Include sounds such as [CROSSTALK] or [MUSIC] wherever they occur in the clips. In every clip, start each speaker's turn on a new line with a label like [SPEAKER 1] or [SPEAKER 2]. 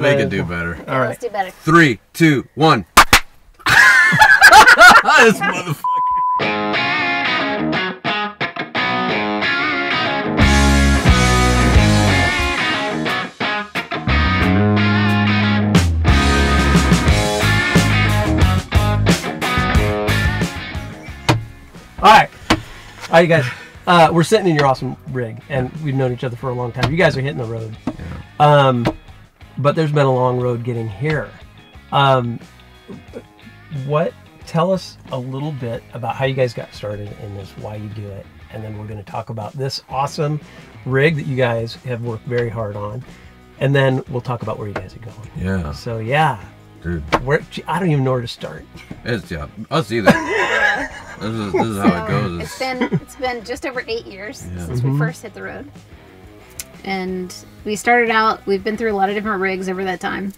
[SPEAKER 1] Make it do better.
[SPEAKER 2] All right.
[SPEAKER 3] Let's do better.
[SPEAKER 1] Three, two, one. [LAUGHS] this motherfucker.
[SPEAKER 2] All right. All right, you guys. Uh, we're sitting in your awesome rig, and we've known each other for a long time. You guys are hitting the road. Um, but there's been a long road getting here. Um, what? Tell us a little bit about how you guys got started in this, why you do it, and then we're going to talk about this awesome rig that you guys have worked very hard on, and then we'll talk about where you guys are going.
[SPEAKER 1] Yeah,
[SPEAKER 2] So yeah,
[SPEAKER 1] dude.
[SPEAKER 2] where I don't even know where to start.
[SPEAKER 1] It's yeah. Us either. [LAUGHS] this is this is how it goes.
[SPEAKER 3] It's been it's been just over eight years
[SPEAKER 1] Yeah.
[SPEAKER 3] since we first hit the road, and we started out. We've been through a lot of different rigs over that time.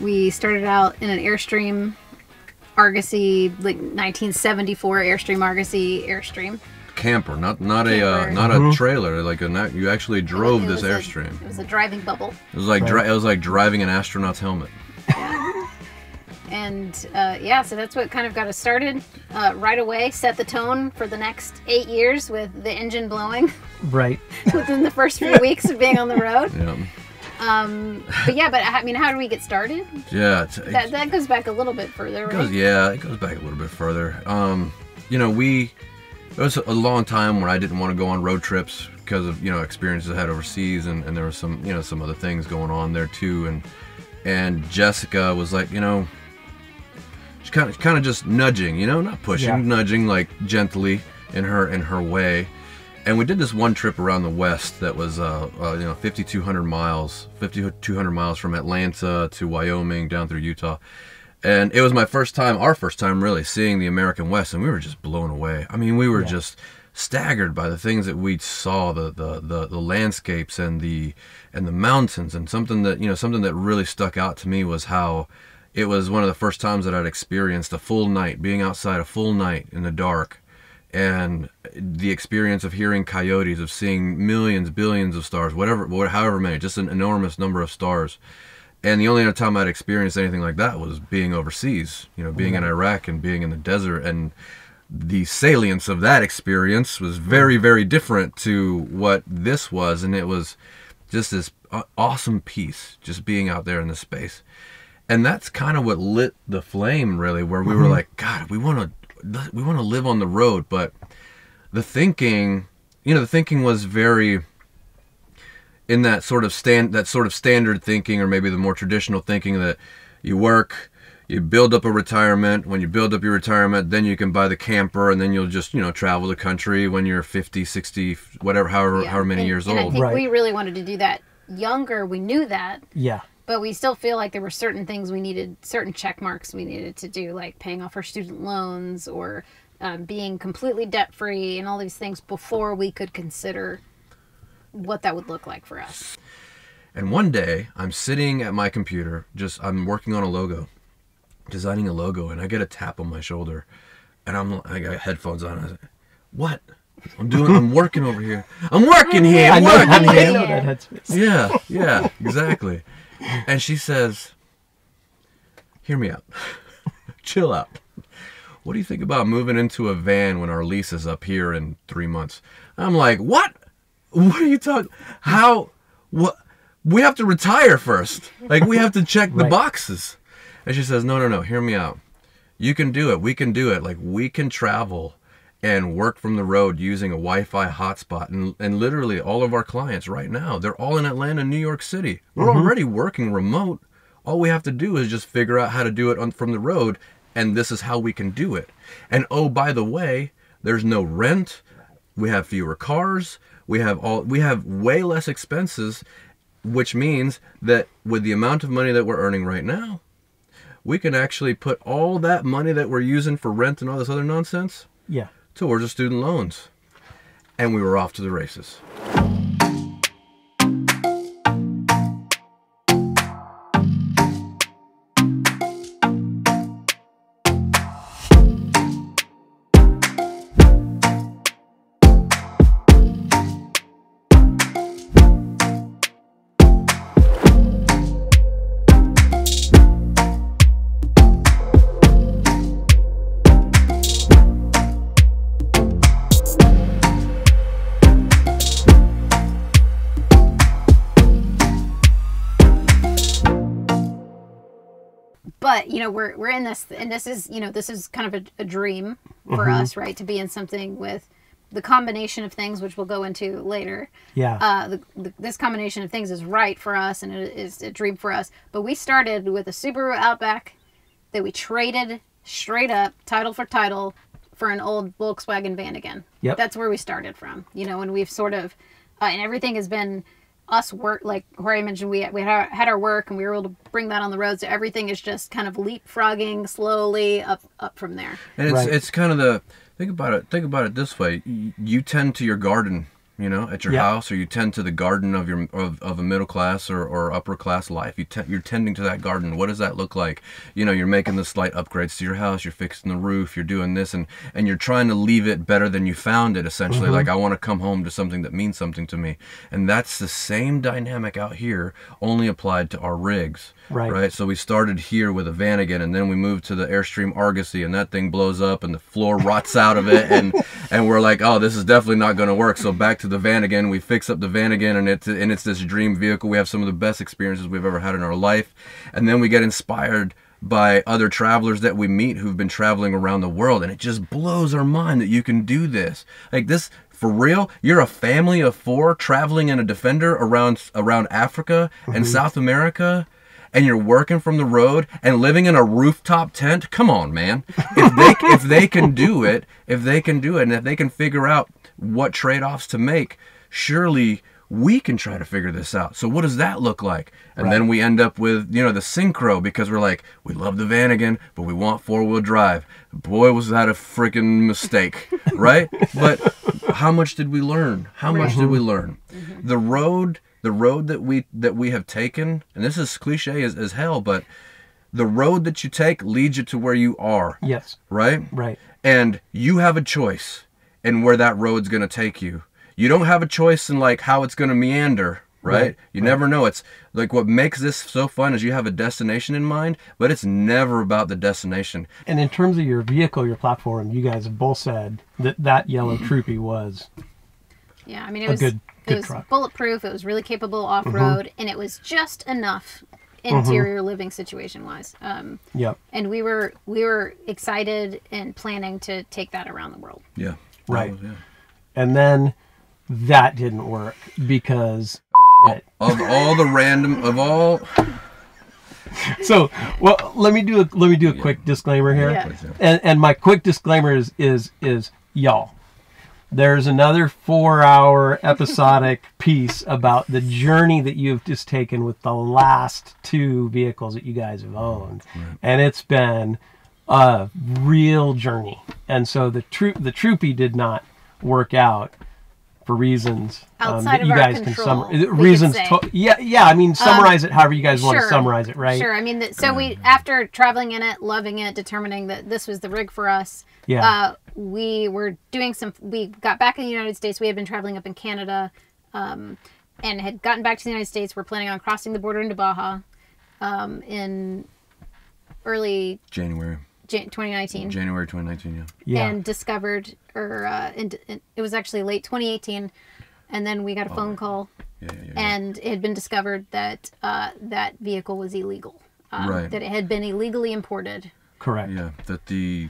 [SPEAKER 3] We started out in an Airstream Argosy, like 1974 Airstream Argosy Airstream.
[SPEAKER 1] camper, not not a uh,
[SPEAKER 3] Camper.
[SPEAKER 1] not a trailer. Like a you actually drove
[SPEAKER 3] It
[SPEAKER 1] this
[SPEAKER 3] was a-
[SPEAKER 1] airstream.
[SPEAKER 3] it was a driving bubble.
[SPEAKER 1] It was like dri- it was like driving an astronaut's helmet.
[SPEAKER 3] And uh, yeah, so that's what kind of got us started uh, right away. Set the tone for the next eight years with the engine blowing
[SPEAKER 2] Right. [LAUGHS]
[SPEAKER 3] within the first few weeks of being on the road.
[SPEAKER 1] Yeah,
[SPEAKER 3] Um, but yeah, but I mean, how do we get started?
[SPEAKER 1] yeah. It's,
[SPEAKER 3] That that goes back a little bit further, right?
[SPEAKER 1] goes, yeah, it goes back a little bit further. Um, you know, we there was a long time where I didn't want to go on road trips because of you know experiences I had overseas, and, and there was some you know some other things going on there too, and and Jessica was like, you know, she kind of kind of just nudging, you know, not pushing,
[SPEAKER 2] Yeah.
[SPEAKER 1] nudging like gently in her in her way. And we did this one trip around the west that was, uh, uh, you know, 5,200 miles, 5,200 miles from Atlanta to Wyoming down through Utah and it was my first time our first time really seeing the american west and we were just blown away i mean we were
[SPEAKER 2] Yeah.
[SPEAKER 1] just staggered by the things that we saw the, the the the landscapes and the and the mountains and something that you know something that really stuck out to me was how it was one of the first times that i'd experienced a full night being outside a full night in the dark and the experience of hearing coyotes of seeing millions billions of stars whatever however many just an enormous number of stars and the only other time I'd experienced anything like that was being overseas, you know, being in mm-hmm. Iraq and being in the desert. And the salience of that experience was very, mm-hmm. very different to what this was. And it was just this awesome piece, just being out there in the space. And that's kind of what lit the flame, really, where we were mm-hmm. like, God, we want to, we want to live on the road. But the thinking, you know, the thinking was very, in that sort of stand that sort of standard thinking or maybe the more traditional thinking that you work you build up a retirement when you build up your retirement then you can buy the camper and then you'll just you know travel the country when you're 50 60 whatever however
[SPEAKER 3] Yeah.
[SPEAKER 1] however many
[SPEAKER 3] And-
[SPEAKER 1] years
[SPEAKER 3] and I think
[SPEAKER 2] Right.
[SPEAKER 3] we really wanted to do that younger. We knew that,
[SPEAKER 2] Yeah.
[SPEAKER 3] But we still feel like there were certain things we needed, certain check marks we needed to do, like paying off our student loans or um, being completely debt free and all these things before we could consider what that would look like for us.
[SPEAKER 1] And one day, I'm sitting at my computer, just I'm working on a logo, designing a logo, and I get a tap on my shoulder, and I'm I got headphones on. I say, "What? I'm doing. I'm working over here. I'm working [LAUGHS] here.
[SPEAKER 2] I
[SPEAKER 1] I'm
[SPEAKER 2] know,
[SPEAKER 1] working here."
[SPEAKER 2] that headspace.
[SPEAKER 1] Yeah, yeah, exactly. And she says, "Hear me out. [LAUGHS] Chill out. What do you think about moving into a van when our lease is up here in three months?" I'm like, "What? What are you talking? How? What? We have to retire first. Like we have to check the
[SPEAKER 2] Right.
[SPEAKER 1] boxes." And she says, "No, no, no. Hear me out. You can do it. We can do it. Like we can travel." And work from the road using a Wi-Fi hotspot. And, and literally all of our clients right now, they're all in Atlanta, New York City. We're mm-hmm. already working remote. All we have to do is just figure out how to do it on, from the road, and this is how we can do it. And oh, by the way, there's no rent. We have fewer cars. We have all. We have way less expenses, which means that with the amount of money that we're earning right now, we can actually put all that money that we're using for rent and all this other nonsense
[SPEAKER 2] Yeah.
[SPEAKER 1] Towards the student loans. And we were off to the races.
[SPEAKER 3] We're we're in this and this is you know this is kind of a, a dream for us right to be in something with the combination of things which we'll go into later
[SPEAKER 2] Yeah.
[SPEAKER 3] uh, the, the, this combination of things is right for us and it is a dream for us but we started with a subaru outback that we traded straight up title for title for an old volkswagen van again
[SPEAKER 2] Yep.
[SPEAKER 3] that's where we started from you know and we've sort of uh, and everything has been us work like Jorge mentioned we, we had, our, work and we were able to bring that on the road so everything is just kind of leapfrogging slowly up up from there
[SPEAKER 1] And it's
[SPEAKER 2] Right.
[SPEAKER 1] it's kind of the think about it. Think about it this way: you tend to your garden, you know, at your house, or you tend to the garden of your of, of a middle class or, or upper class life. You te- you're tending to that garden. What does that look like? You know, you're making the slight upgrades to your house. You're fixing the roof. You're doing this, and and you're trying to leave it better than you found it. Essentially, mm-hmm. like I want to come home to something that means something to me, and that's the same dynamic out here, only applied to our rigs.
[SPEAKER 2] Right.
[SPEAKER 1] Right. So we started here with a Vanagon, and then we moved to the Airstream Argosy, and that thing blows up, and the floor rots out of it, and [LAUGHS] and we're like, oh, this is definitely not going to work. So back to the van again. we fix up the van again, and it's and it's this dream vehicle. We have some of the best experiences we've ever had in our life, and then we get inspired by other travelers that we meet who've been traveling around the world, and it just blows our mind that you can do this. Like this. For real, you're a family of four traveling in a Defender around around Africa and mm-hmm. South America and you're working from the road and living in a rooftop tent come on man if they if they can do it if they can do it and if they can figure out what trade-offs to make. Surely we can try to figure this out. So what does that look like? And then we end up with you know the synchro because we're like we love the vanagon but we want four-wheel drive. Boy was that a freaking mistake [LAUGHS] right? But how much did we learn? How much did we mm-hmm. learn? Mm-hmm. The road the road that we that we have taken and this is cliche as, as hell but the road that you take leads you to where you are.
[SPEAKER 2] Yes.
[SPEAKER 1] right?
[SPEAKER 2] Right.
[SPEAKER 1] and you have a choice in where that road's going to take you you don't have a choice in like how it's going to meander right,
[SPEAKER 2] Right,
[SPEAKER 1] you never know it's like what makes this so fun is you have a destination in mind but it's never about the destination
[SPEAKER 2] And in terms of your vehicle, your platform, you guys have both said that that yellow [CLEARS THROAT] troopy was
[SPEAKER 3] Yeah, I mean it
[SPEAKER 2] A
[SPEAKER 3] was
[SPEAKER 2] good- good
[SPEAKER 3] it was
[SPEAKER 2] truck.
[SPEAKER 3] bulletproof. It was really capable off road, and it was just enough interior living situation wise. Um,
[SPEAKER 2] yep.
[SPEAKER 3] and we were we were excited and planning to take that around the world.
[SPEAKER 1] yeah That
[SPEAKER 2] Right.
[SPEAKER 1] was- yeah.
[SPEAKER 2] And then that didn't work because shit.
[SPEAKER 1] of all the random of all [LAUGHS]
[SPEAKER 2] so well let me do a let me do a quick disclaimer here
[SPEAKER 3] Yeah.
[SPEAKER 2] And and my quick disclaimer is is is y'all there's another four hour episodic [LAUGHS] piece about the journey that you've just taken with the last two vehicles that you guys have owned and it's been a real journey and so the troop the troopy did not work out for reasons um, that you guys
[SPEAKER 3] control,
[SPEAKER 2] can summarize
[SPEAKER 3] could
[SPEAKER 2] reasons to- yeah yeah i mean summarize it however you guys want to summarize it right
[SPEAKER 3] Sure. I mean, that, so
[SPEAKER 1] Um,
[SPEAKER 3] we after traveling in it, loving it, determining that this was the rig for us.
[SPEAKER 2] Yeah.
[SPEAKER 3] Uh, we were doing some. We got back in the United States. We had been traveling up in Canada, um, and had gotten back to the United States. We're planning on crossing the border into Baja, um, in early
[SPEAKER 1] January
[SPEAKER 3] Jan- 2019
[SPEAKER 1] January 2019 yeah
[SPEAKER 2] yeah
[SPEAKER 3] and discovered, or uh, in, in- it was actually late 2018, and then we got a phone call,
[SPEAKER 1] yeah yeah, yeah.
[SPEAKER 3] and it had been discovered that uh, that vehicle was illegal, um,
[SPEAKER 1] Right.
[SPEAKER 3] that it had been illegally imported.
[SPEAKER 2] correct
[SPEAKER 1] Yeah, that the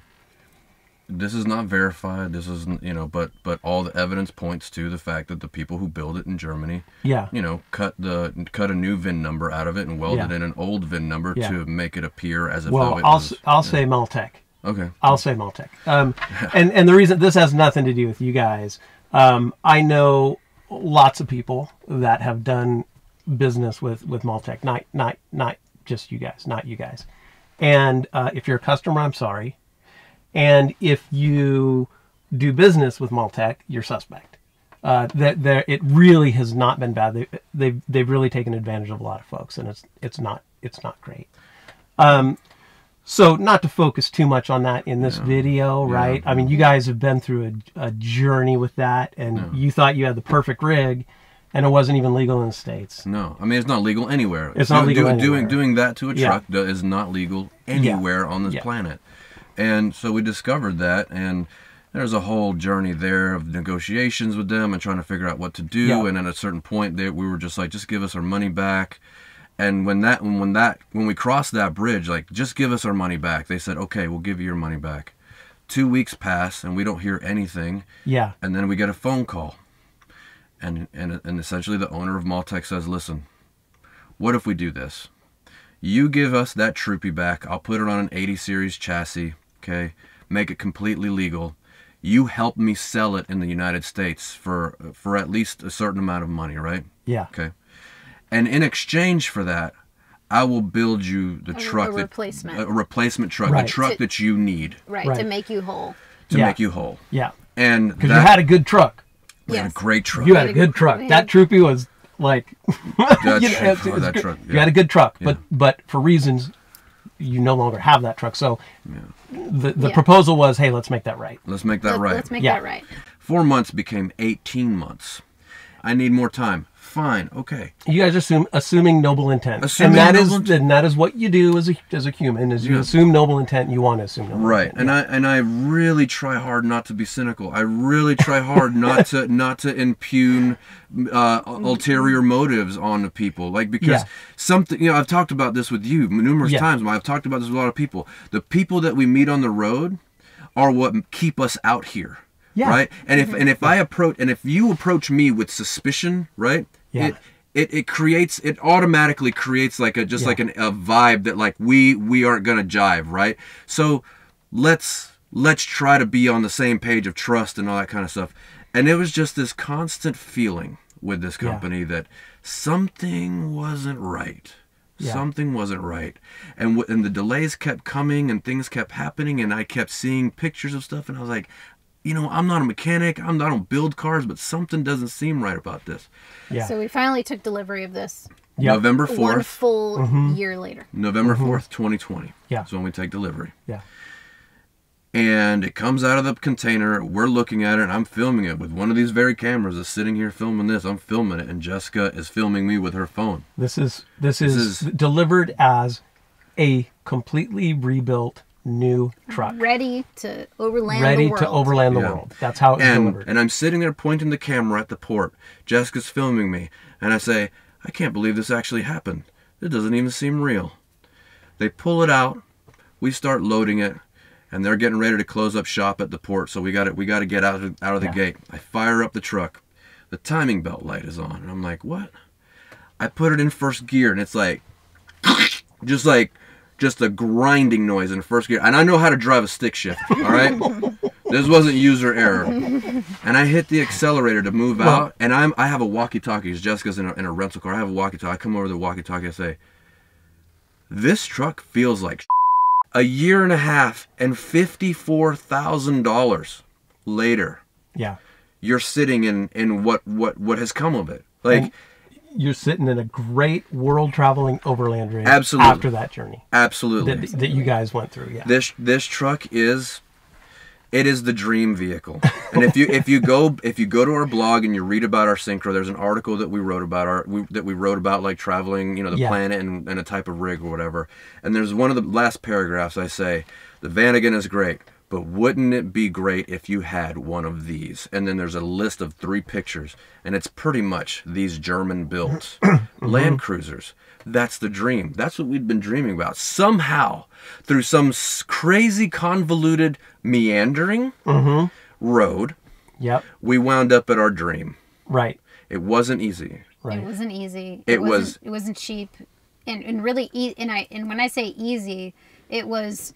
[SPEAKER 1] this is not verified. This isn't you know, but but all the evidence points to the fact that the people who build it in Germany,
[SPEAKER 2] yeah
[SPEAKER 1] you know, cut the cut a new VIN number out of it and welded
[SPEAKER 2] Yeah.
[SPEAKER 1] in an old VIN number
[SPEAKER 2] Yeah.
[SPEAKER 1] to make it appear as if
[SPEAKER 2] well
[SPEAKER 1] it
[SPEAKER 2] i'll
[SPEAKER 1] was.
[SPEAKER 2] i'll say maltec
[SPEAKER 1] okay.
[SPEAKER 2] I'll say Maltec. Um, and and the reason this has nothing to do with you guys. Um, I know lots of people that have done business with with Maltec. Not not not just you guys. Not you guys. And uh, if you're a customer, I'm sorry. And if you do business with Maltech, you're suspect. Uh, that there, it really has not been bad. They, they've they've really taken advantage of a lot of folks, and it's it's not it's not great. Um, So not to focus too much on that in this video, right? I mean, you guys have been through a, a journey with that, and you thought you had the perfect rig, and it wasn't even legal in the states.
[SPEAKER 1] No, I mean it's not legal anywhere.
[SPEAKER 2] It's not legal
[SPEAKER 1] do-
[SPEAKER 2] anywhere.
[SPEAKER 1] Doing doing that to a truck is not legal anywhere on this
[SPEAKER 2] Yeah.
[SPEAKER 1] planet. And so we discovered that, and there's a whole journey there of negotiations with them and trying to figure out what to do.
[SPEAKER 2] Yeah.
[SPEAKER 1] And at a certain point, they, we were just like, just give us our money back. and when that when that when we crossed that bridge, like just give us our money back. They said, okay, we'll give you your money back. Two weeks pass and we don't hear anything,
[SPEAKER 2] Yeah.
[SPEAKER 1] and then we get a phone call, and and and essentially the owner of Maltech says, listen, what if we do this? You give us that troopy back. I'll put it on an 80 series chassis. Okay, make it completely legal. You help me sell it in the United States for for at least a certain amount of money, right?
[SPEAKER 2] Yeah.
[SPEAKER 1] Okay. And in exchange for that, I will build you the
[SPEAKER 3] A-
[SPEAKER 1] truck
[SPEAKER 3] a
[SPEAKER 1] that
[SPEAKER 3] replacement.
[SPEAKER 1] a replacement truck,
[SPEAKER 2] Right.
[SPEAKER 1] the truck
[SPEAKER 3] To-
[SPEAKER 1] that you need
[SPEAKER 3] Right,
[SPEAKER 2] Right.
[SPEAKER 3] to make you whole.
[SPEAKER 1] to
[SPEAKER 2] Yeah.
[SPEAKER 1] make you whole.
[SPEAKER 2] Yeah.
[SPEAKER 1] And
[SPEAKER 2] Because you had a good truck.
[SPEAKER 1] we had a great truck.
[SPEAKER 2] You had a
[SPEAKER 3] had a
[SPEAKER 2] good
[SPEAKER 3] good-
[SPEAKER 2] truck.
[SPEAKER 3] we
[SPEAKER 2] That
[SPEAKER 3] had-
[SPEAKER 2] troopy was like. [LAUGHS] You know,
[SPEAKER 1] truck-
[SPEAKER 2] it's-
[SPEAKER 1] oh,
[SPEAKER 2] it's
[SPEAKER 1] that
[SPEAKER 2] good.
[SPEAKER 1] truck,
[SPEAKER 2] You had a good truck, but
[SPEAKER 1] Yeah.
[SPEAKER 2] but for reasons you no longer have that truck. So the the
[SPEAKER 3] Yeah.
[SPEAKER 2] proposal was, hey, let's make that right.
[SPEAKER 1] Let's make that
[SPEAKER 3] Let-
[SPEAKER 1] right.
[SPEAKER 3] Let's make
[SPEAKER 2] Yeah.
[SPEAKER 3] that right.
[SPEAKER 1] Four months became 18 months. I need more time. Fine. Okay.
[SPEAKER 2] You guys assume assuming noble intent,
[SPEAKER 1] Assuming
[SPEAKER 2] and that is
[SPEAKER 1] intent.
[SPEAKER 2] and that is what you do as a as a human is you
[SPEAKER 1] Yeah.
[SPEAKER 2] assume noble intent. You want to assume noble
[SPEAKER 1] Right.
[SPEAKER 2] intent.
[SPEAKER 1] And I and I really try hard not to be cynical. I really try hard not to [LAUGHS] not to impugn uh, ulterior motives on the people. Like because
[SPEAKER 2] Yeah.
[SPEAKER 1] something you know I've talked about this with you numerous
[SPEAKER 2] Yeah.
[SPEAKER 1] times. I've talked about this with a lot of people. The people that we meet on the road are what keep us out here.
[SPEAKER 2] Yeah.
[SPEAKER 1] Right. And if and if I approach and if you approach me with suspicion, right?
[SPEAKER 2] Yeah.
[SPEAKER 1] It, it, it creates it automatically creates like a just
[SPEAKER 2] Yeah.
[SPEAKER 1] like an, a vibe that like we we aren't gonna jive right so let's let's try to be on the same page of trust and all that kind of stuff and it was just this constant feeling with this
[SPEAKER 2] Yeah.
[SPEAKER 1] company that something wasn't right
[SPEAKER 2] Yeah.
[SPEAKER 1] something wasn't right and w- and the delays kept coming and things kept happening and i kept seeing pictures of stuff and i was like you know i'm not a mechanic i'm i don't build cars but something doesn't seem right about this
[SPEAKER 2] yeah,
[SPEAKER 3] So we finally took delivery of this
[SPEAKER 2] Yep.
[SPEAKER 1] november
[SPEAKER 3] one
[SPEAKER 1] 4th
[SPEAKER 3] full
[SPEAKER 2] Mm-hmm.
[SPEAKER 3] year later.
[SPEAKER 1] November 4th, 2020.
[SPEAKER 2] Yeah.
[SPEAKER 1] That's when we take delivery.
[SPEAKER 2] yeah,
[SPEAKER 1] And it comes out of the container. We're looking at it, and I'm filming it with one of these very cameras that's sitting here filming this. I'm filming it, and Jessica is filming me with her phone.
[SPEAKER 2] This is this is,
[SPEAKER 1] is-
[SPEAKER 2] delivered as a completely rebuilt new truck,
[SPEAKER 3] Ready to overland
[SPEAKER 2] ready
[SPEAKER 3] the world.
[SPEAKER 2] to overland the
[SPEAKER 1] Yeah.
[SPEAKER 2] world. That's how it was
[SPEAKER 1] And,
[SPEAKER 2] delivered.
[SPEAKER 1] and I'm sitting there pointing the camera at the port. Jessica's filming me, and I say, I can't believe this actually happened. It doesn't even seem real. They pull it out. We start loading it, and they're getting ready to close up shop at the port. So we got it. We got to get out of, out of the
[SPEAKER 2] Yeah.
[SPEAKER 1] gate. I fire up the truck. The timing belt light is on, and I'm like, what? I put it in first gear, and it's like, [LAUGHS] just like, just a grinding noise in first gear. And I know how to drive a stick shift. All right. [LAUGHS] this wasn't user error. And I hit the accelerator to move
[SPEAKER 2] Well-
[SPEAKER 1] out, and I'm I have a walkie-talkie. Jessica's in a, in a rental car. I have a walkie-talkie. I come over to the walkie-talkie. I say, "This truck feels like a year and a half and fifty-four thousand dollars later.
[SPEAKER 2] yeah,
[SPEAKER 1] You're sitting in in what what what has come of it? Like
[SPEAKER 2] And- you're sitting in a great world traveling overland rig
[SPEAKER 1] Absolutely.
[SPEAKER 2] after that journey
[SPEAKER 1] absolutely.
[SPEAKER 2] that, that you guys went through. Yeah,
[SPEAKER 1] this this truck is it is the dream vehicle and if you if you go if you go to our blog and you read about our synchro there's an article that we wrote about our we, that we wrote about like traveling you know the
[SPEAKER 2] Yeah.
[SPEAKER 1] planet and, and a type of rig or whatever and there's one of the last paragraphs i say the vanagon is great but wouldn't it be great if you had one of these? And then there's a list of three pictures and it's pretty much these german built [CLEARS THROAT] land cruisers. That's the dream. That's what we'd been dreaming about. Somehow through some crazy convoluted meandering road
[SPEAKER 2] yep,
[SPEAKER 1] we wound up at our dream.
[SPEAKER 2] Right,
[SPEAKER 1] it wasn't easy.
[SPEAKER 2] Right.
[SPEAKER 3] It wasn't easy.
[SPEAKER 1] It
[SPEAKER 3] wasn't,
[SPEAKER 1] was-
[SPEAKER 3] It wasn't cheap, and and really, e- and I and when I say easy, it was,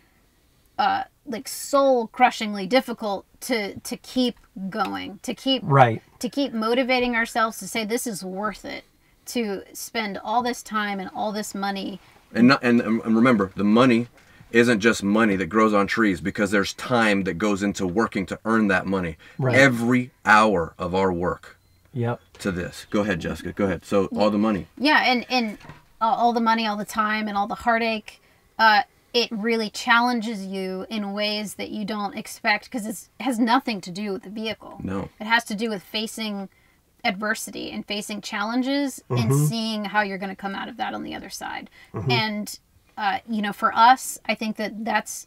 [SPEAKER 3] uh, like soul crushingly difficult to to keep going, to keep
[SPEAKER 2] Right.
[SPEAKER 3] to keep motivating ourselves to say this is worth it, to spend all this time and all this money.
[SPEAKER 1] and not, and, and remember the money isn't just money that grows on trees because there's time that goes into working to earn that money
[SPEAKER 2] Right.
[SPEAKER 1] every hour of our work
[SPEAKER 2] Yep.
[SPEAKER 1] to this go ahead jessica go ahead so all the money
[SPEAKER 3] Yeah, and and all all the money, all the time, and all the heartache. Uh, it really challenges you in ways that you don't expect because it has nothing to do with the vehicle.
[SPEAKER 1] No.
[SPEAKER 3] It has to do with facing adversity and facing challenges and seeing how you're going to come out of that on the other side. And uh, you know, for us, I think that that's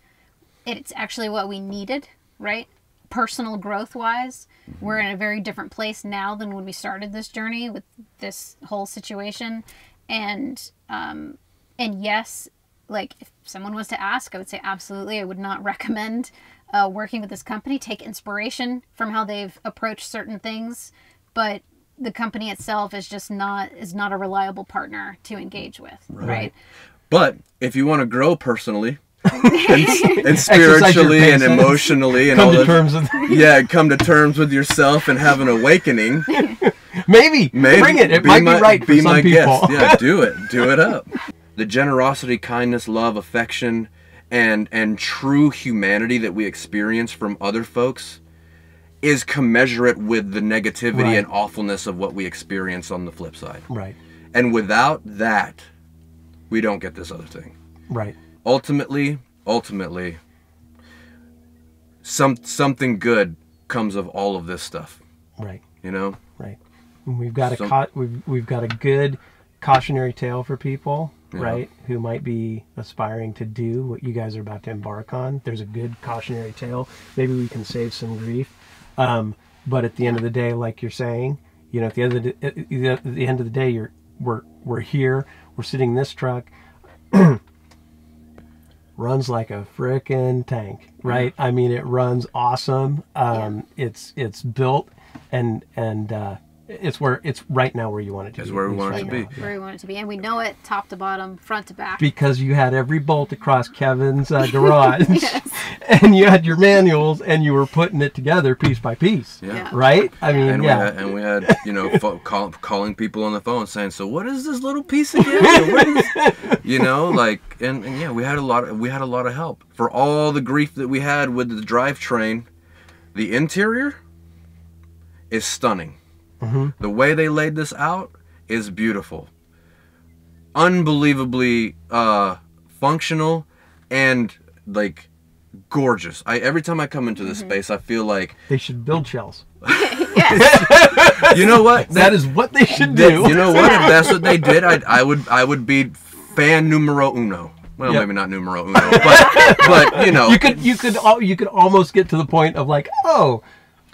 [SPEAKER 3] it's actually what we needed, right? Personal growth wise, we're in a very different place now than when we started this journey with this whole situation. and um, and yes, like if someone was to ask, I would say absolutely. I would not recommend uh, working with this company. Take inspiration from how they've approached certain things, but the company itself is just not is not a reliable partner to engage with, right?
[SPEAKER 1] But if you want to grow personally [LAUGHS] and, and spiritually and emotionally and
[SPEAKER 2] Come
[SPEAKER 1] all
[SPEAKER 2] to
[SPEAKER 1] that,
[SPEAKER 2] terms with
[SPEAKER 1] yeah, come to terms with yourself and have an awakening. [LAUGHS]
[SPEAKER 2] maybe,
[SPEAKER 1] Maybe
[SPEAKER 2] bring it. It
[SPEAKER 1] be
[SPEAKER 2] might
[SPEAKER 1] my-
[SPEAKER 2] be right for
[SPEAKER 1] be
[SPEAKER 2] some
[SPEAKER 1] my
[SPEAKER 2] people.
[SPEAKER 1] guest. Yeah, do it. Do it up. [LAUGHS] The generosity, kindness, love, affection, and and true humanity that we experience from other folks is commensurate with the negativity
[SPEAKER 2] Right.
[SPEAKER 1] and awfulness of what we experience on the flip side.
[SPEAKER 2] right,
[SPEAKER 1] And without that, we don't get this other thing.
[SPEAKER 2] right,
[SPEAKER 1] Ultimately, ultimately, some something good comes of all of this stuff.
[SPEAKER 2] right,
[SPEAKER 1] You know?
[SPEAKER 2] right. And we've got a
[SPEAKER 1] So-
[SPEAKER 2] we've we've got a good cautionary tale for people,
[SPEAKER 1] Yeah.
[SPEAKER 2] right, who might be aspiring to do what you guys are about to embark on. There's a good cautionary tale. Maybe we can save some grief. Um, but at the end of the day, like you're saying, you know, at the end of the the at the end of the day, you're we're we're here. We're sitting in this truck. [CLEARS THROAT] runs like a frickin' tank, right? I mean, it runs awesome. Um, It's it's built and and uh, it's where it's right now where you want it to
[SPEAKER 1] It's
[SPEAKER 2] be.
[SPEAKER 1] where we
[SPEAKER 2] least
[SPEAKER 1] want it
[SPEAKER 2] right
[SPEAKER 1] to
[SPEAKER 2] now.
[SPEAKER 1] be.
[SPEAKER 3] Where we want it to be, and we know it top to bottom, front to back.
[SPEAKER 2] Because you had every bolt across Kevin's uh, [LAUGHS] garage,
[SPEAKER 3] Yes. [LAUGHS]
[SPEAKER 2] and you had your manuals, and you were putting it together piece by piece,
[SPEAKER 1] Yeah.
[SPEAKER 3] Yeah.
[SPEAKER 2] right? I mean,
[SPEAKER 1] and
[SPEAKER 2] yeah,
[SPEAKER 1] we had, and we had you know [LAUGHS] fo- call, calling people on the phone saying so what is this little piece again What is-" you know like and, and yeah we had a lot of, we had a lot of help for all the grief that we had with the drivetrain the interior is stunning Mm-hmm. the way they laid this out is beautiful unbelievably uh functional and like gorgeous i every time i come into this mm-hmm. space i feel like
[SPEAKER 2] they should build shells. [LAUGHS]
[SPEAKER 3] yes. [LAUGHS]
[SPEAKER 1] you know what
[SPEAKER 2] That is what they should
[SPEAKER 1] That-
[SPEAKER 2] do.
[SPEAKER 1] you know what? If that's what they [LAUGHS] did, I, I would I would be fan numero uno. Well,
[SPEAKER 2] Yep.
[SPEAKER 1] maybe not numero uno, but but you know,
[SPEAKER 2] you could you could al- you could almost get to the point of like, oh,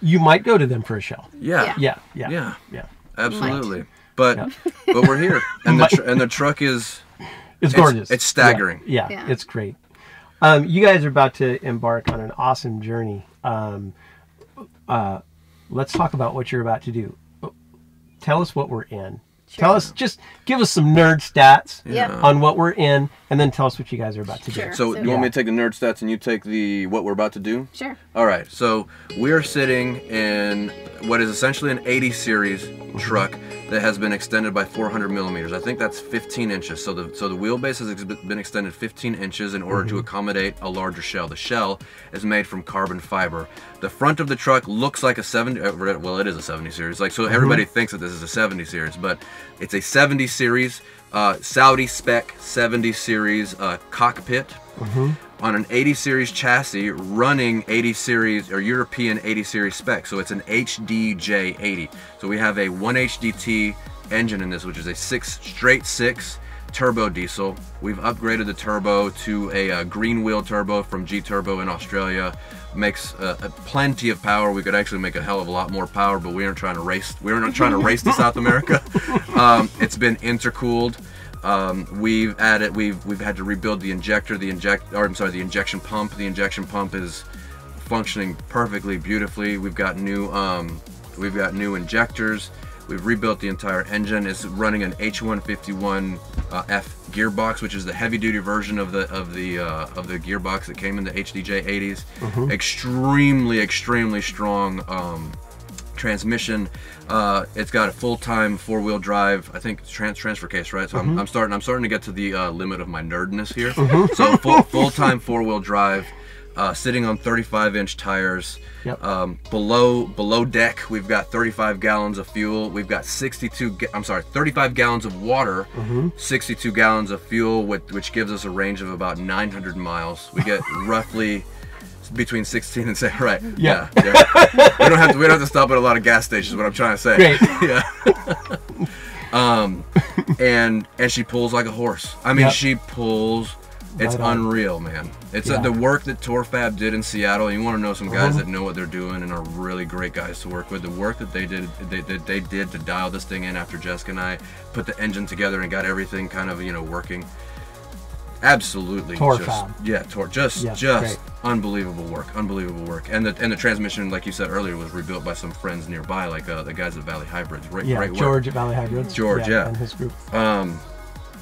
[SPEAKER 2] you might go to them for a show.
[SPEAKER 1] yeah,
[SPEAKER 2] Yeah, yeah,
[SPEAKER 1] Yeah.
[SPEAKER 2] yeah.
[SPEAKER 1] absolutely. But but we're here, [LAUGHS] and the tr- and the truck is
[SPEAKER 2] It's
[SPEAKER 1] It's-
[SPEAKER 2] gorgeous.
[SPEAKER 1] it's staggering.
[SPEAKER 2] Yeah, yeah,
[SPEAKER 3] Yeah.
[SPEAKER 2] it's great. Um, you guys are about to embark on an awesome journey. Um, uh, let's talk about what you're about to do. Tell us what we're in. Tell us, just give us some nerd stats
[SPEAKER 3] Yep.
[SPEAKER 2] on what we're in, and then tell us what you guys are about to
[SPEAKER 3] Sure.
[SPEAKER 2] do.
[SPEAKER 1] So,
[SPEAKER 3] So-
[SPEAKER 1] you want me to take the nerd stats and you take the what we're about to do?
[SPEAKER 3] Sure.
[SPEAKER 1] All right. So we're sitting in what is essentially an 80 series mm-hmm. truck that has been extended by 400 millimeters. I think that's 15 inches. So the so the wheelbase has ex- been extended 15 inches in order to accommodate a larger shell. The shell is made from carbon fiber. The front of the truck looks like a 70. uh, Well, it is a 70 series. Like so, everybody thinks that this is a 70 series, but it's a 70 series uh, Saudi spec 70 series uh, cockpit on an 80 series chassis running 80 series or European 80 series spec. So it's an HDJ80. So we have a 1HDT engine in this, which is a six straight six turbo diesel. We've upgraded the turbo to a, uh green wheel turbo from G Turbo in Australia. Makes uh, plenty of power. We could actually make a hell of a lot more power, but we aren't trying to race. We aren't trying to race to [LAUGHS] South America. Um, it's been intercooled. Um, we've added, we've we've had to rebuild the injector, the inject, or I'm sorry, the injection pump. The injection pump is functioning perfectly, beautifully. We've got new, um, we've got new injectors. We've rebuilt the entire engine. It's running an H151 uh, F gearbox, which is the heavy-duty version of the of the uh, of the gearbox that came in the HDJ 80s. Extremely, extremely strong. Um, transmission. Uh, it's got a full-time four-wheel drive. I think it's trans- transfer case, right? So I'm, I'm starting. I'm starting to get to the uh, limit of my nerdness here. So full, full-time four-wheel drive, uh, sitting on 35-inch tires.
[SPEAKER 2] Yep.
[SPEAKER 1] Um, below below deck, we've got 35 gallons of fuel. We've got 62. I'm sorry, 35 gallons of water, mm -hmm. 62 gallons of fuel, with, which gives us a range of about 900 miles. We get [LAUGHS] roughly between 16 and say right
[SPEAKER 2] Yeah.
[SPEAKER 1] yeah, we don't have to we don't have to stop at a lot of gas stations what i'm trying to say
[SPEAKER 2] Great. [LAUGHS]
[SPEAKER 1] yeah um and and she pulls like a horse i mean
[SPEAKER 2] Yep.
[SPEAKER 1] she pulls It's
[SPEAKER 2] Right
[SPEAKER 1] unreal, man. It's uh,
[SPEAKER 2] Yeah.
[SPEAKER 1] the work that Torfab did in Seattle. You want to know some guys
[SPEAKER 2] Uh-huh.
[SPEAKER 1] that know what they're doing and are really great guys to work with. The work that they did, they, they, they did to dial this thing in after Jessica and I put the engine together and got everything kind of you know working. Absolutely,
[SPEAKER 2] Torfab.
[SPEAKER 1] just yeah, tor- just
[SPEAKER 2] Yeah,
[SPEAKER 1] just
[SPEAKER 2] great.
[SPEAKER 1] unbelievable work, unbelievable work. And the and the transmission, like you said earlier, was rebuilt by some friends nearby, like uh, the guys at Valley Hybrids. right
[SPEAKER 2] Yeah,
[SPEAKER 1] great work.
[SPEAKER 2] George at Valley Hybrids.
[SPEAKER 1] George, yeah.
[SPEAKER 2] and his group.
[SPEAKER 1] Um,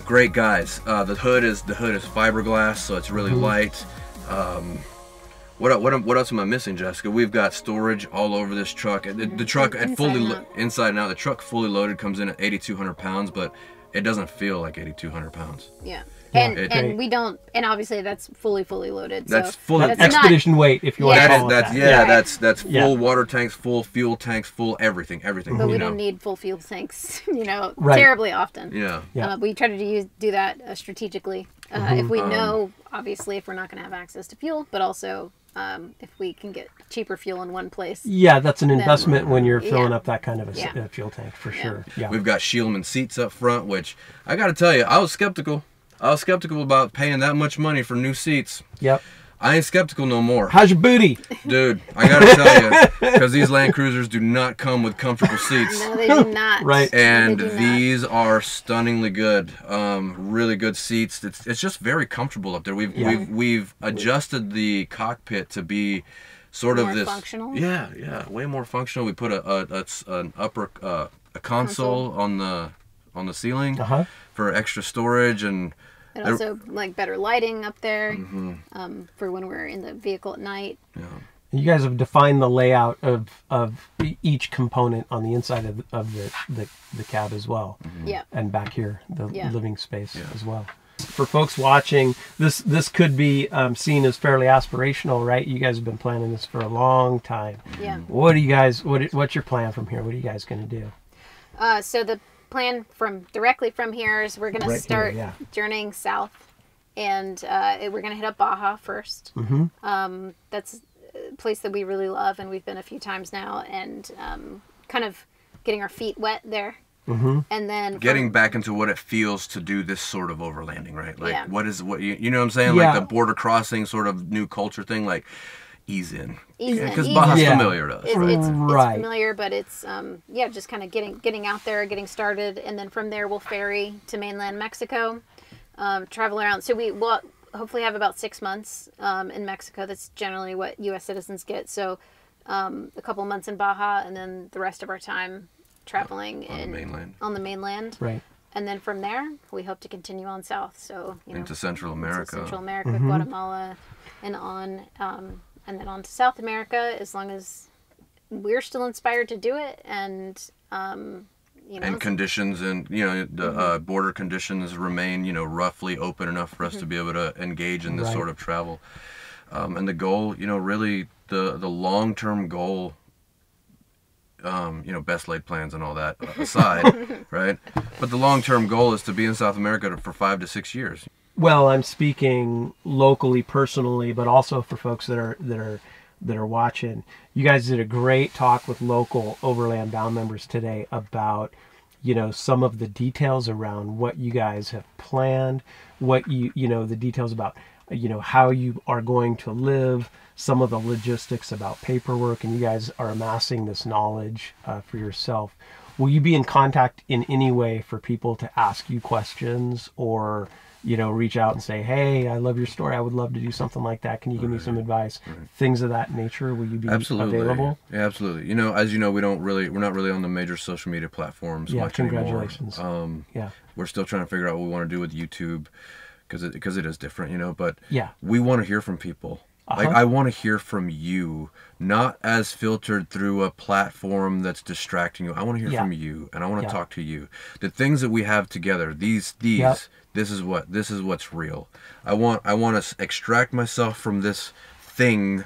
[SPEAKER 1] great guys. Uh, the hood is the hood is fiberglass, so it's really
[SPEAKER 2] Mhm.
[SPEAKER 1] light. Um, what what what else am I missing, Jessica? We've got storage all over this truck. The, the truck at
[SPEAKER 3] Inside
[SPEAKER 1] fully
[SPEAKER 3] and
[SPEAKER 1] lo-
[SPEAKER 3] out.
[SPEAKER 1] inside and out. The truck fully loaded comes in at 8,200 pounds, but it doesn't feel like 8,200 pounds.
[SPEAKER 3] Yeah.
[SPEAKER 2] Yeah,
[SPEAKER 3] And
[SPEAKER 1] it-
[SPEAKER 3] and we don't and obviously that's fully fully loaded.
[SPEAKER 1] That's
[SPEAKER 3] so
[SPEAKER 1] fully-
[SPEAKER 3] that's
[SPEAKER 2] Expedition weight, if you want
[SPEAKER 3] Yeah.
[SPEAKER 2] to
[SPEAKER 1] That
[SPEAKER 2] call
[SPEAKER 1] is that's
[SPEAKER 2] that.
[SPEAKER 1] yeah,
[SPEAKER 3] Yeah.
[SPEAKER 1] that's that's full
[SPEAKER 2] Yeah.
[SPEAKER 1] water tanks, full fuel tanks, full everything, everything.
[SPEAKER 3] But we
[SPEAKER 1] you
[SPEAKER 3] don't need full fuel tanks, [LAUGHS] you know,
[SPEAKER 2] Right.
[SPEAKER 3] terribly often.
[SPEAKER 1] Yeah.
[SPEAKER 2] Yeah.
[SPEAKER 3] Uh, we try to use, do that uh, strategically. Uh,
[SPEAKER 2] Mm-hmm.
[SPEAKER 3] If we
[SPEAKER 1] Um,
[SPEAKER 3] know, obviously, if we're not going to have access to fuel, but also um, if we can get cheaper fuel in one place.
[SPEAKER 2] Yeah, that's an investment when you're
[SPEAKER 3] Yeah.
[SPEAKER 2] filling up that kind of a, s-
[SPEAKER 3] Yeah.
[SPEAKER 2] a fuel tank for
[SPEAKER 3] Yeah.
[SPEAKER 2] sure. Yeah.
[SPEAKER 1] We've got Scheel-Mann seats up front, which I got to tell you, I was skeptical. I was skeptical about paying that much money for new seats.
[SPEAKER 2] Yep.
[SPEAKER 1] I ain't skeptical no more.
[SPEAKER 2] How's your booty?
[SPEAKER 1] Dude, I gotta tell you, because these Land Cruisers do not come with comfortable seats.
[SPEAKER 3] No, they do not.
[SPEAKER 2] Right.
[SPEAKER 3] No, they
[SPEAKER 1] And
[SPEAKER 3] do not.
[SPEAKER 1] these are stunningly good, um, really good seats. It's, it's just very comfortable up there. We've
[SPEAKER 2] Yeah.
[SPEAKER 1] we've we've adjusted the cockpit to be sort
[SPEAKER 3] More
[SPEAKER 1] of this.
[SPEAKER 3] functional?
[SPEAKER 1] Yeah, yeah, way more functional. We put a, a, a s- an upper uh, a console, on the on the ceiling
[SPEAKER 2] Uh huh.
[SPEAKER 1] For extra storage and
[SPEAKER 3] And also like better lighting up there
[SPEAKER 1] Mm-hmm.
[SPEAKER 3] um, for when we're in the vehicle at night.
[SPEAKER 1] you know,
[SPEAKER 2] You guys have defined the layout of of e- each component on the inside of, of the, the the cab as well,
[SPEAKER 3] Yeah.
[SPEAKER 2] and back here the
[SPEAKER 3] Yeah.
[SPEAKER 2] living space
[SPEAKER 1] Mm-hmm. Yeah.
[SPEAKER 2] as well. For folks watching, this this could be um, seen as fairly aspirational, right? You guys have been planning this for a long time.
[SPEAKER 3] Yeah.
[SPEAKER 2] What do you guys? What what's your plan from here? What are you guys going to do?
[SPEAKER 3] Uh, so the plan from directly from here is we're going
[SPEAKER 2] Right here,
[SPEAKER 3] to start
[SPEAKER 2] yeah.
[SPEAKER 3] journeying south, and uh, we're going to hit up Baja 1st
[SPEAKER 2] Mm-hmm.
[SPEAKER 3] Um, that's a place that we really love, and we've been a few times now, and um, kind of getting our feet wet there.
[SPEAKER 2] Mm-hmm.
[SPEAKER 3] And then from-
[SPEAKER 1] getting back into what it feels to do this sort of overlanding, right? Like
[SPEAKER 3] Yeah.
[SPEAKER 1] what is what you, you know what I'm saying?
[SPEAKER 2] Yeah.
[SPEAKER 1] Like the border crossing sort of new culture thing, like ease in.
[SPEAKER 3] Ease in,
[SPEAKER 1] Because
[SPEAKER 3] ease
[SPEAKER 1] Baja's.
[SPEAKER 2] Yeah.
[SPEAKER 1] familiar to us.
[SPEAKER 3] It,
[SPEAKER 1] right?
[SPEAKER 3] it's,
[SPEAKER 2] Right.
[SPEAKER 3] it's familiar, but it's um, yeah, just kind of getting getting out there, getting started, and then from there we'll ferry to mainland Mexico, um, travel around. So we will hopefully have about six months um, in Mexico. That's generally what U.S. citizens get. So um, a couple months in Baja, and then the rest of our time traveling
[SPEAKER 1] On the
[SPEAKER 3] in
[SPEAKER 1] mainland.
[SPEAKER 3] on the mainland.
[SPEAKER 2] Right.
[SPEAKER 3] And then from there, we hope to continue on south. So you know,
[SPEAKER 1] Into Central
[SPEAKER 3] into
[SPEAKER 1] America.
[SPEAKER 3] Central America,
[SPEAKER 2] Mm-hmm.
[SPEAKER 3] Guatemala, and on, um, and then on to South America. As long as we're still inspired to do it, and um, you know,
[SPEAKER 1] and conditions and you know the
[SPEAKER 3] Mm-hmm.
[SPEAKER 1] uh, border conditions remain you know roughly open enough for us to be able to engage in this
[SPEAKER 2] Right.
[SPEAKER 1] sort of travel um, and the goal you know really the the long term goal um, you know best laid plans and all that aside [LAUGHS] right but the long term goal is to be in south america for five to six years
[SPEAKER 2] Well, I'm speaking locally, personally, but also for folks that are that are that are watching. You guys did a great talk with local Overland Bound members today about, you know, some of the details around what you guys have planned, what you you know, the details about, you know, how you are going to live, some of the logistics about paperwork, and you guys are amassing this knowledge uh, for yourself. Will you be in contact in any way for people to ask you questions or? You know, reach out and say, "Hey, I love your story. I would love to do something like that. Can you give me some advice?" Things of that nature. Will you be
[SPEAKER 1] absolutely
[SPEAKER 2] available?
[SPEAKER 1] yeah absolutely you know as you know we don't really we're not really on the major social media platforms
[SPEAKER 2] Yeah, congratulations.
[SPEAKER 1] um,
[SPEAKER 2] Yeah,
[SPEAKER 1] we're still trying to figure out what we want to do with youtube because it, because it is different you know but
[SPEAKER 2] yeah,
[SPEAKER 1] we want to hear from people. Like
[SPEAKER 2] Uh-huh.
[SPEAKER 1] I want to hear from you, not as filtered through a platform that's distracting you. I want to hear
[SPEAKER 2] Yeah.
[SPEAKER 1] from you, and I want to
[SPEAKER 2] Yeah.
[SPEAKER 1] talk to you. The things that we have together, these these,
[SPEAKER 2] Yep.
[SPEAKER 1] this is what this is what's real. I want I want to extract myself from this thing,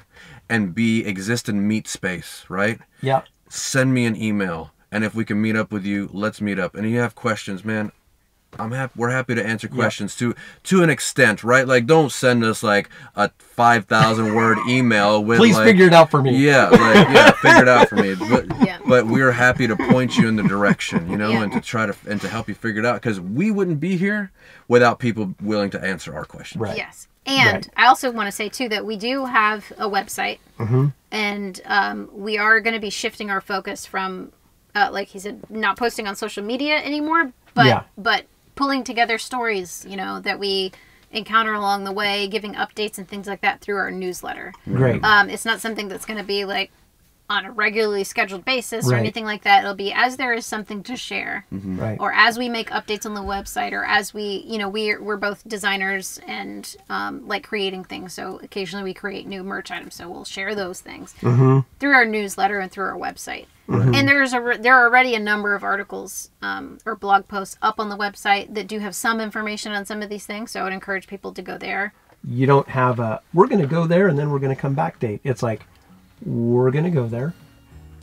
[SPEAKER 1] and be exist in meat space. Right?
[SPEAKER 2] yeah,
[SPEAKER 1] Send me an email, and if we can meet up with you, let's meet up. And if you have questions, man, I'm happy. We're happy to answer questions to to an extent, right? Like, don't send us like a five thousand word [LAUGHS] email with.
[SPEAKER 2] Please
[SPEAKER 1] like,
[SPEAKER 2] figure it out for me.
[SPEAKER 1] Yeah, like yeah, [LAUGHS] figure it out for me. But [LAUGHS]
[SPEAKER 3] Yeah.
[SPEAKER 1] but we're happy to point you in the direction, you know,
[SPEAKER 3] Yeah.
[SPEAKER 1] and to try to and to help you figure it out because we wouldn't be here without people willing to answer our questions.
[SPEAKER 2] Right.
[SPEAKER 3] Yes. And
[SPEAKER 2] Right.
[SPEAKER 3] I also want to say too that we do have a website,
[SPEAKER 2] Mm-hmm.
[SPEAKER 3] and um, we are going to be shifting our focus from, uh, like he said, not posting on social media anymore, but
[SPEAKER 2] Yeah.
[SPEAKER 3] but pulling together stories, you know, that we encounter along the way, giving updates and things like that through our newsletter.
[SPEAKER 2] Great.
[SPEAKER 3] Um, it's not something that's going to be like on a regularly scheduled basis or anything like that. It'll be as there is something to share.
[SPEAKER 2] Right.
[SPEAKER 3] or as we make updates on the website or as we you know we're, we're both designers and um, like creating things. So occasionally we create new merch items so we'll share those things through our newsletter and through our website. And there's a there are already a number of articles um, or blog posts up on the website that do have some information on some of these things so i would encourage people to go there.
[SPEAKER 2] You don't have a we're going to go there and then we're going to come back date. It's like we're going to go there.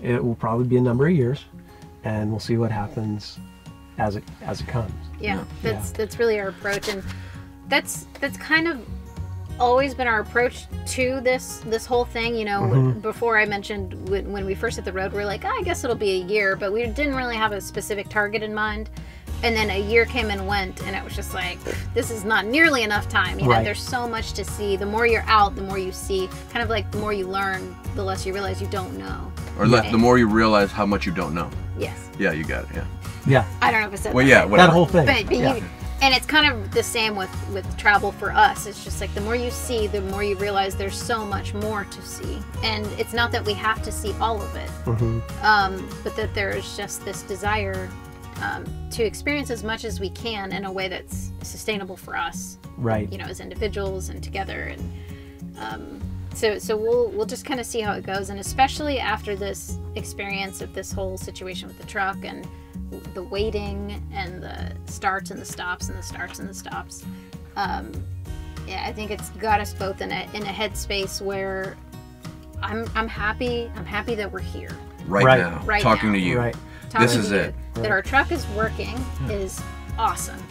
[SPEAKER 2] It will probably be a number of years, and we'll see what happens as it as it comes.
[SPEAKER 3] yeah, that's that's really our approach and that's that's kind of always been our approach to this this whole thing you know before i mentioned when, when we first hit the road we are like "Ah, i guess it'll be a year but we didn't really have a specific target in mind and then a year came and went and it was just like this is not nearly enough time you know
[SPEAKER 2] Right.
[SPEAKER 3] there's so much to see the more you're out the more you see kind of like the more you learn the less you realize you don't know
[SPEAKER 1] Or le- the more you realize how much you don't know.
[SPEAKER 3] yes
[SPEAKER 1] Yeah, you got it. Yeah.
[SPEAKER 2] Yeah,
[SPEAKER 3] i don't know if it's
[SPEAKER 1] Well, yeah. Whatever.
[SPEAKER 2] that whole thing.
[SPEAKER 3] but, but
[SPEAKER 2] yeah.
[SPEAKER 3] you and it's kind of the same with with travel for us it's just like the more you see the more you realize there's so much more to see and it's not that we have to see all of it
[SPEAKER 2] Mhm.
[SPEAKER 3] um, but that there's just this desire um, to experience as much as we can in a way that's sustainable for us
[SPEAKER 2] right.
[SPEAKER 3] you know as individuals and together and um, so so we'll we'll just kind of see how it goes and especially after this experience of this whole situation with the truck and the waiting and the starts and the stops and the starts and the stops um, yeah i think it's got us both in a in a headspace where i'm i'm happy i'm happy that we're here
[SPEAKER 1] Right,
[SPEAKER 2] Right.
[SPEAKER 1] now.
[SPEAKER 3] Right
[SPEAKER 1] talking
[SPEAKER 3] now.
[SPEAKER 1] to you.
[SPEAKER 2] Right.
[SPEAKER 3] Talking
[SPEAKER 1] This is
[SPEAKER 3] to you,
[SPEAKER 1] it.
[SPEAKER 3] that our truck is working hmm. is awesome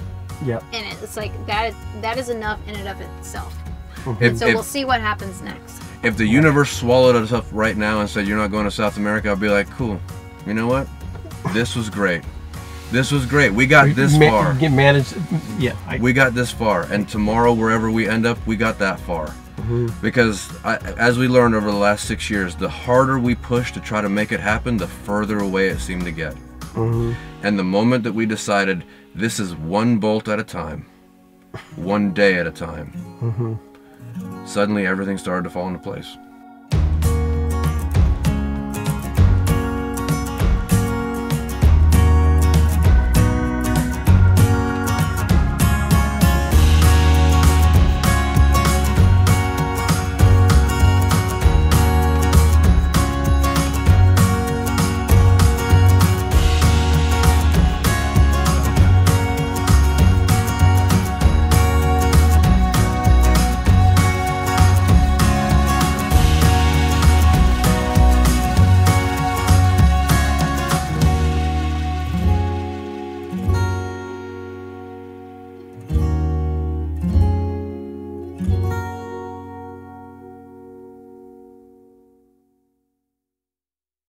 [SPEAKER 2] Yep.
[SPEAKER 3] and it's like that that is enough in and of itself mm-hmm.
[SPEAKER 1] If,
[SPEAKER 3] so
[SPEAKER 1] if,
[SPEAKER 3] we'll see what happens next
[SPEAKER 1] if the universe swallowed us up right now and said you're not going to South America, I'd be like, cool. You know what? This was great. This was great. We got this
[SPEAKER 2] Ma-
[SPEAKER 1] far.
[SPEAKER 2] Get managed. Yeah. I,
[SPEAKER 1] we got this far and tomorrow wherever we end up we got that far Mm-hmm. because I, as we learned over the last six years the harder we push to try to make it happen the further away it seemed to get. Mm-hmm. And the moment that we decided this is one bolt at a time one day at a time mm-hmm. suddenly everything started to fall into place